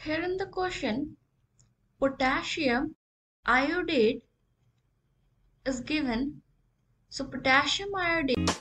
Here in the question, potassium iodate is given. So potassium iodate.